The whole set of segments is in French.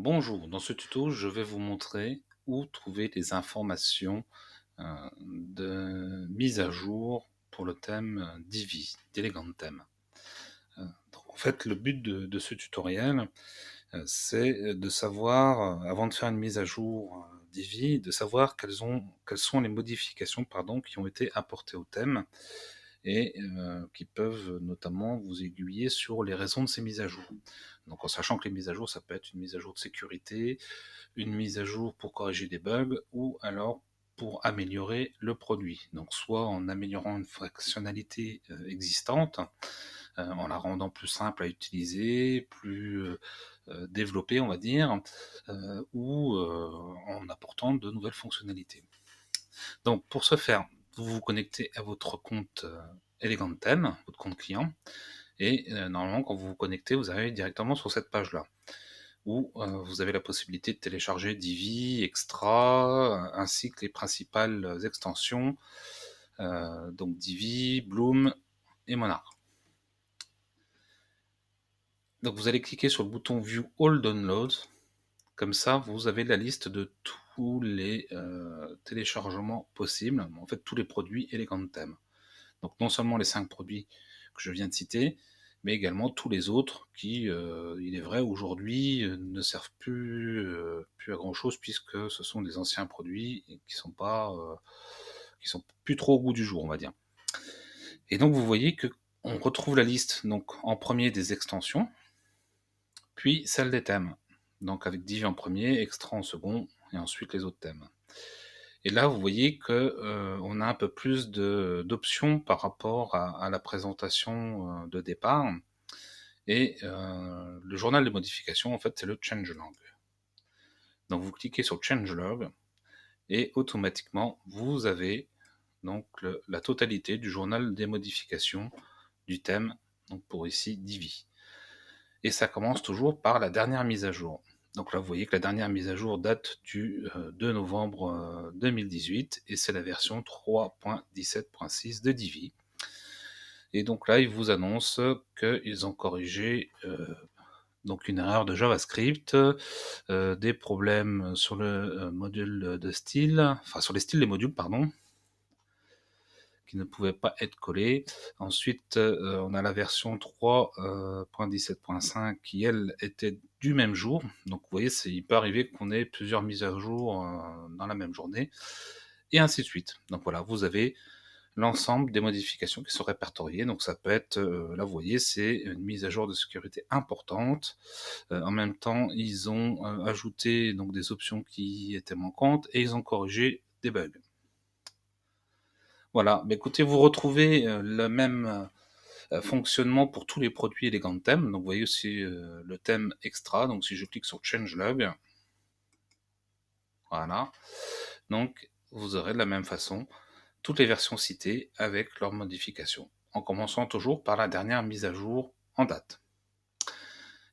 Bonjour, dans ce tuto, je vais vous montrer où trouver les informations euh, de mise à jour pour le thème euh, Divi, d'Elegant Theme. Euh, en fait, le but de, ce tutoriel, c'est de savoir, avant de faire une mise à jour Divi, de savoir quelles, ont, quelles sont les modifications qui ont été apportées au thème et qui peuvent notamment vous aiguiller sur les raisons de ces mises à jour. Donc en sachant que les mises à jour, ça peut être une mise à jour de sécurité, une mise à jour pour corriger des bugs, ou alors pour améliorer le produit. Donc soit en améliorant une fonctionnalité existante, en la rendant plus simple à utiliser, plus développée on va dire, ou en apportant de nouvelles fonctionnalités. Donc pour ce faire, vous vous connectez à votre compte euh, Elegant Theme, votre compte client, et euh, normalement quand vous vous connectez, vous arrivez directement sur cette page-là, où euh, vous avez la possibilité de télécharger Divi, Extra, ainsi que les principales extensions, donc Divi, Bloom et Monarch. Donc vous allez cliquer sur le bouton View All Downloads, comme ça vous avez la liste de tout les euh, téléchargements possibles, en fait tous les produits et les grands thèmes. Donc non seulement les cinq produits que je viens de citer, mais également tous les autres qui, euh, il est vrai, aujourd'hui euh, ne servent plus, plus à grand chose puisque ce sont des anciens produits qui sont pas, qui sont plus trop au goût du jour, on va dire. Et donc vous voyez que on retrouve la liste donc en premier des extensions, puis celle des thèmes. Donc avec Divi en premier, Extra en second, et ensuite les autres thèmes. Et là, vous voyez que euh, on a un peu plus d'options par rapport à, la présentation euh, de départ. Et euh, le journal de modification, en fait, c'est le changelog. Donc vous cliquez sur changelog et automatiquement vous avez donc la totalité du journal des modifications du thème, donc pour ici Divi. Et ça commence toujours par la dernière mise à jour. Donc là, vous voyez que la dernière mise à jour date du 2 euh, novembre 2018 euh, et c'est la version 3.17.6 de Divi. Et donc là, ils vous annoncent qu'ils ont corrigé euh, donc une erreur de JavaScript, des problèmes sur le module de style, enfin sur les styles des modules, pardon, qui ne pouvaient pas être collés. Ensuite, euh, on a la version 3.17.5 euh, qui, elle, était du même jour. Donc, vous voyez, il peut arriver qu'on ait plusieurs mises à jour euh, dans la même journée, et ainsi de suite. Donc voilà, vous avez l'ensemble des modifications qui sont répertoriées. Donc ça peut être, là vous voyez, c'est une mise à jour de sécurité importante. en même temps, ils ont ajouté donc des options qui étaient manquantes et ils ont corrigé des bugs. Voilà, mais écoutez, vous retrouvez euh, le même euh, euh, fonctionnement pour tous les produits et les grands thèmes. Donc vous voyez aussi le thème extra. Donc si je clique sur changelog, voilà. Donc vous aurez de la même façon toutes les versions citées avec leurs modifications, en commençant toujours par la dernière mise à jour en date.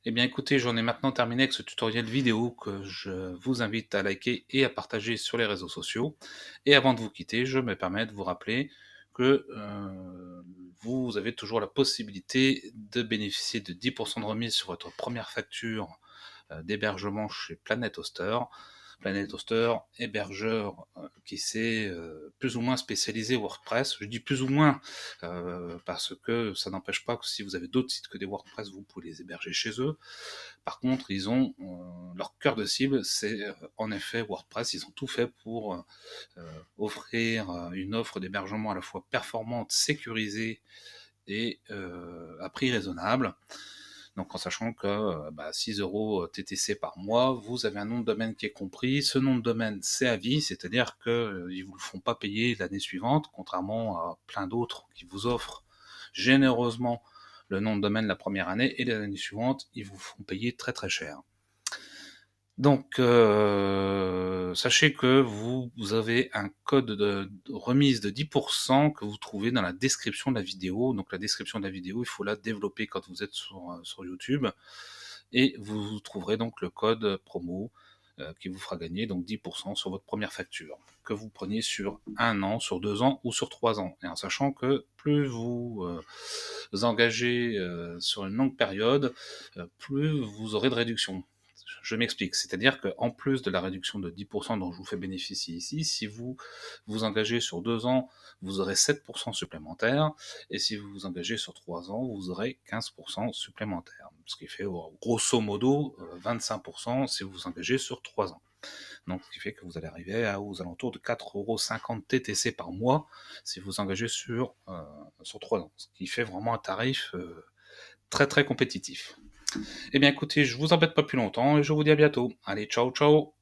Eh bien écoutez, j'en ai maintenant terminé avec ce tutoriel vidéo que je vous invite à liker et à partager sur les réseaux sociaux. Et avant de vous quitter, je me permets de vous rappeler que euh, vous avez toujours la possibilité de bénéficier de 10% de remise sur votre première facture euh, d'hébergement chez Planet Hoster Planet Hoster, hébergeur euh, qui s'est euh, plus ou moins spécialisé WordPress. Je dis plus ou moins euh, parce que ça n'empêche pas que si vous avez d'autres sites que des WordPress, vous pouvez les héberger chez eux. Par contre, ils ont leur cœur de cible, c'est en effet WordPress. Ils ont tout fait pour offrir une offre d'hébergement à la fois performante, sécurisée et à prix raisonnable. Donc en sachant que bah, 6 euros euh, TTC par mois, vous avez un nom de domaine qui est compris. Ce nom de domaine, c'est à vie, c'est-à-dire qu'ils euh, ne vous le font pas payer l'année suivante, contrairement à plein d'autres qui vous offrent généreusement le nom de domaine la première année et l'année suivante, ils vous font payer très très cher. Donc, euh, sachez que vous, avez un code de, remise de 10% que vous trouvez dans la description de la vidéo. Donc, la description de la vidéo, il faut la développer quand vous êtes sur, euh, YouTube. Et vous trouverez donc le code promo euh, qui vous fera gagner donc 10% sur votre première facture, que vous preniez sur un an, sur deux ans ou sur trois ans. Et en sachant que plus vous engagez sur une longue période, plus vous aurez de réduction Je m'explique, c'est-à-dire qu'en plus de la réduction de 10% dont je vous fais bénéficier ici, si vous vous engagez sur deux ans, vous aurez 7% supplémentaires, et si vous vous engagez sur trois ans, vous aurez 15% supplémentaires, ce qui fait grosso modo 25% euh, si vous vous engagez sur trois ans. Donc, ce qui fait que vous allez arriver à, aux alentours de 4,50€ TTC par mois si vous vous engagez sur, euh, sur 3 ans. Ce qui fait vraiment un tarif euh, très très compétitif. Eh bien écoutez, je vous embête pas plus longtemps et je vous dis à bientôt. Allez, ciao ciao